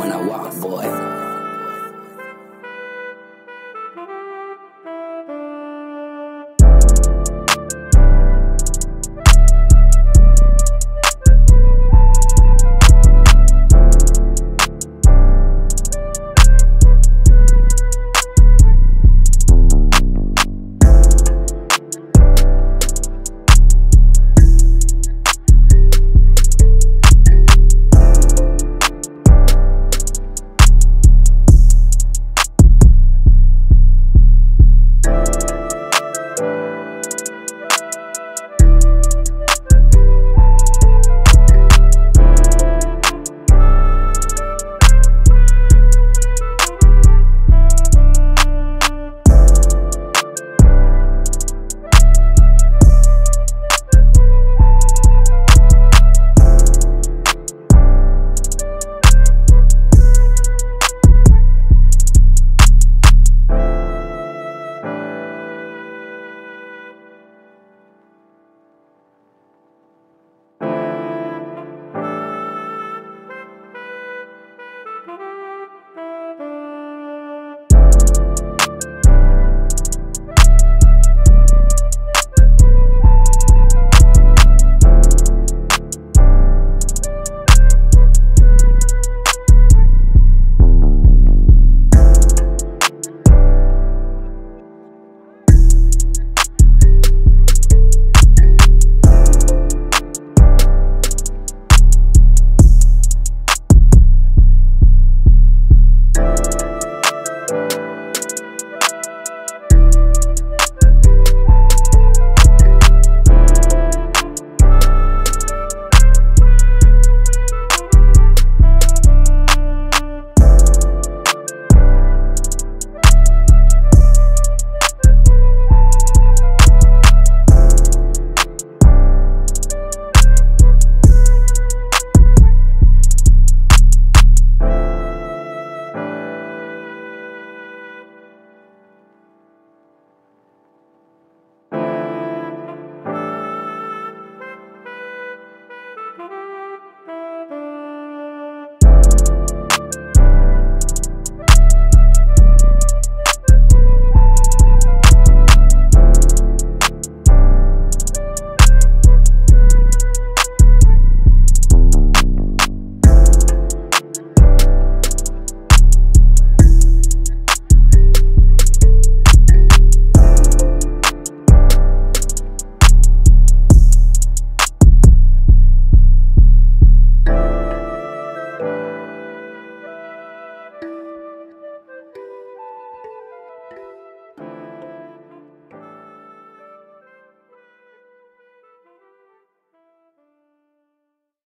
when I walk, boy.